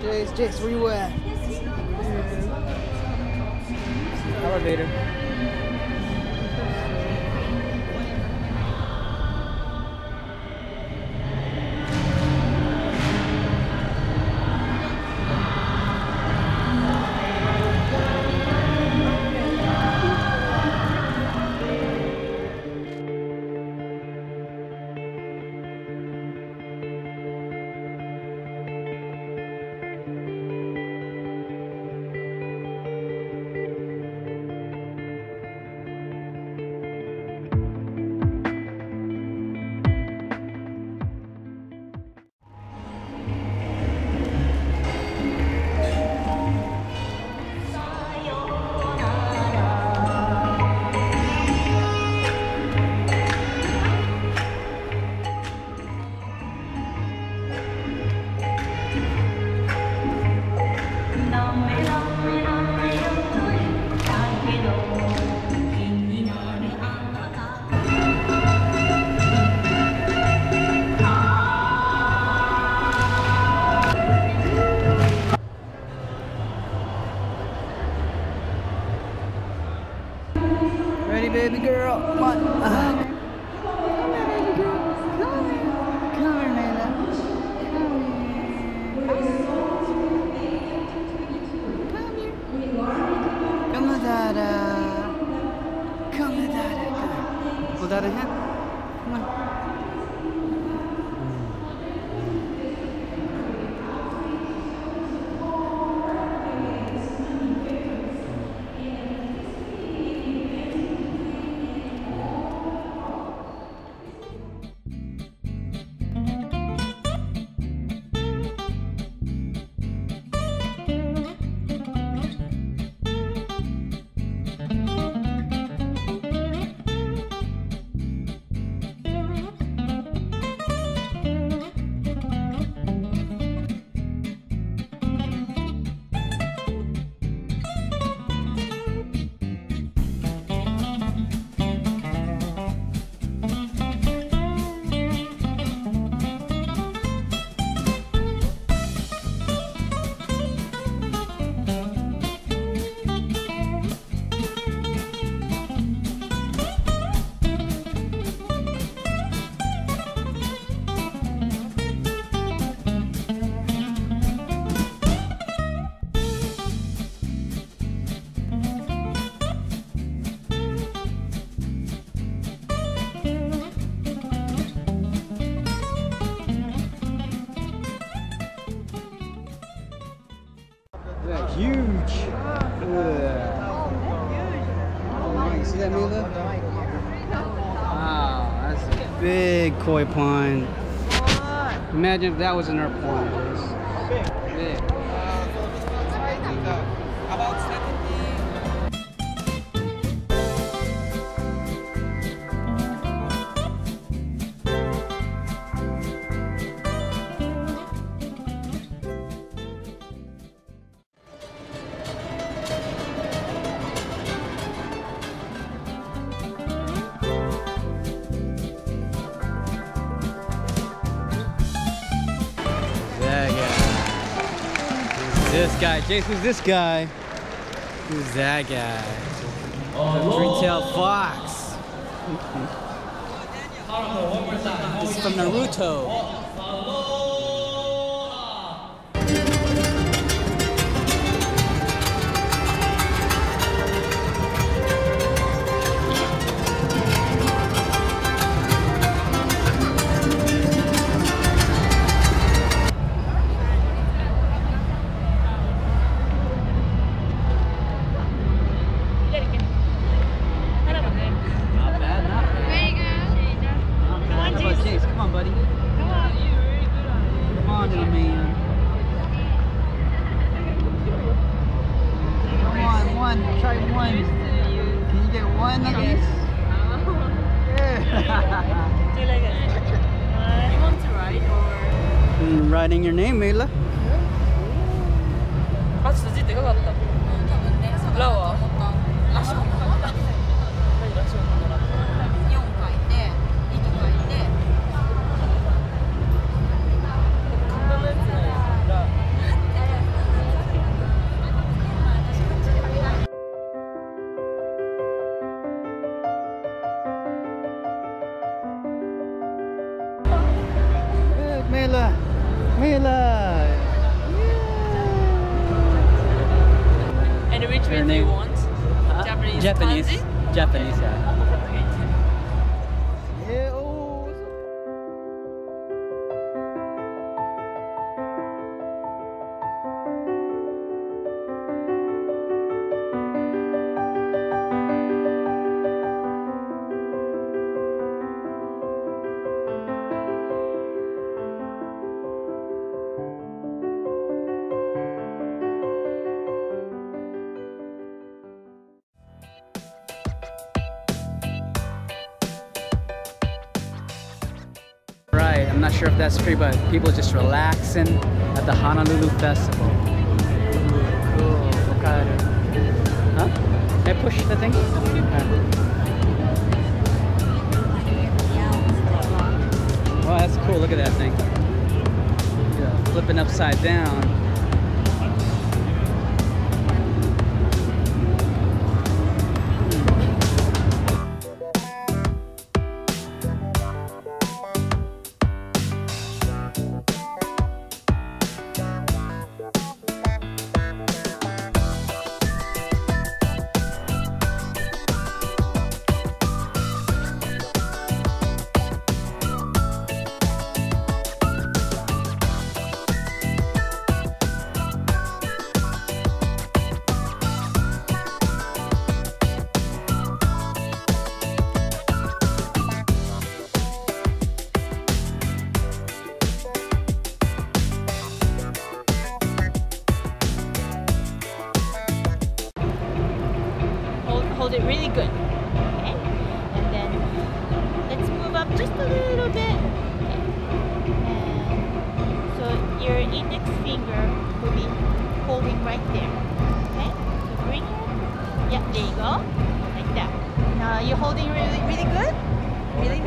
Jace, Jace, where you at? Elevator. Come here, Dada. Come Mila? Wow, that's a big koi pond. Imagine if that was in our pond. Big. This guy? Who's this guy? Who's that guy? The three-tailed fox. this is from Naruto. How about Jace? Come on, buddy. Come on, little man. Come on, one. Try one. Can you get one of these? Yeah. Do you like it? Uh, you want to ride or? Mm, Writing your name, Mila. 아 진짜 찐 내가 갔다. 올라와. yeah. And which one do you want? Huh? Japanese. Japanese. Japanese, yeah. Sure if that's true, but people just relaxing at the Honolulu Festival. Ooh. Hokkaido. Huh? Can I push the thing? Oh, that's cool. Look at that thing. Yeah, flipping upside down.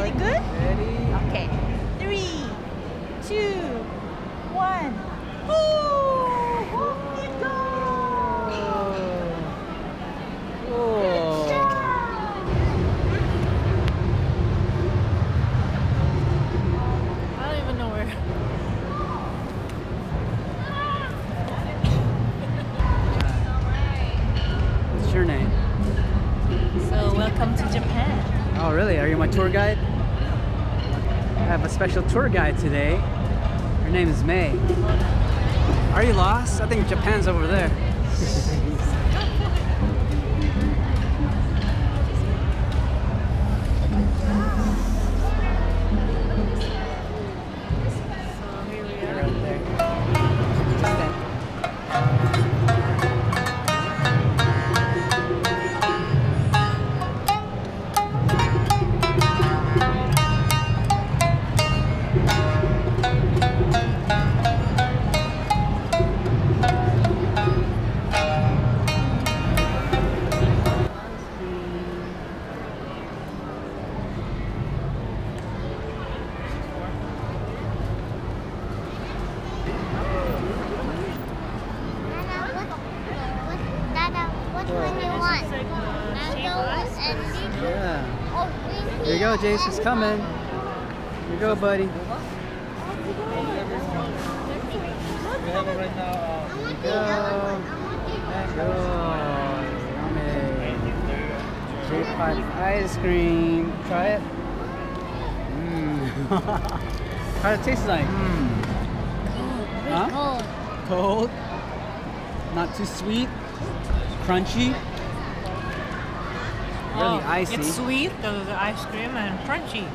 Really, good? Ready? Okay. Three, two, one. Ooh, off you go. Cool. I don't even know where. What's your name? So welcome to Japan. Oh, really? Are you my tour guide? Special tour guide today. Her name is May. Are you lost? I think Japan's over there. Here you go, Jace. It's coming. Here you go, buddy. One. I want the. Go. Yummy. J-Pipe ice cream. Try it. Mmm. How does it taste like? Mmm. Huh? Cold. Cold. Not too sweet. Crunchy. Really Oh, icy. It's sweet, the, the ice cream, and crunchy.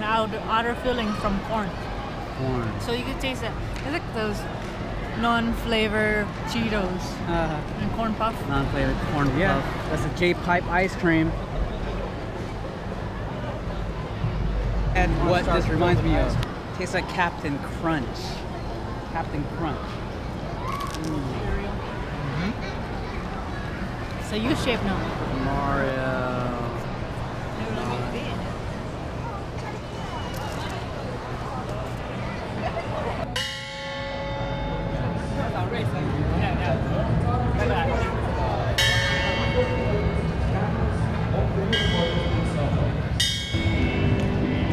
Now The outer, outer filling from corn. Corn. So you can taste it. It's like those non-flavor Cheetos Uh, and corn puff. non-flavored corn Yeah. puff. That's a J-Pipe ice cream. And what this reminds me of, tastes like Captain Crunch. Captain Crunch. It's a U-shape now. Mario.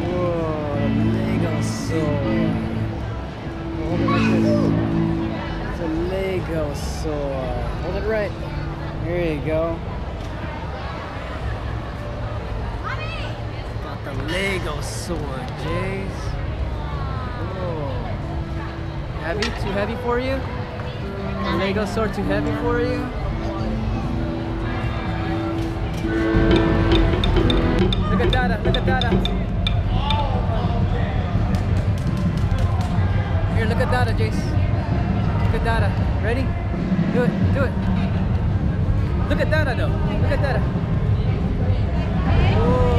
Whoa, Lego sword. Hold it like this. It's a Lego sword. Hold it right. Here you go. Got the Lego sword, Jace. Whoa. Heavy? Too heavy for you? Lego sword too heavy for you? Look at Dada, look at Dada. Here, look at Dada, Jace. Look at Dada. Ready? Do it, do it. Look at that, though. Look at that. Whoa.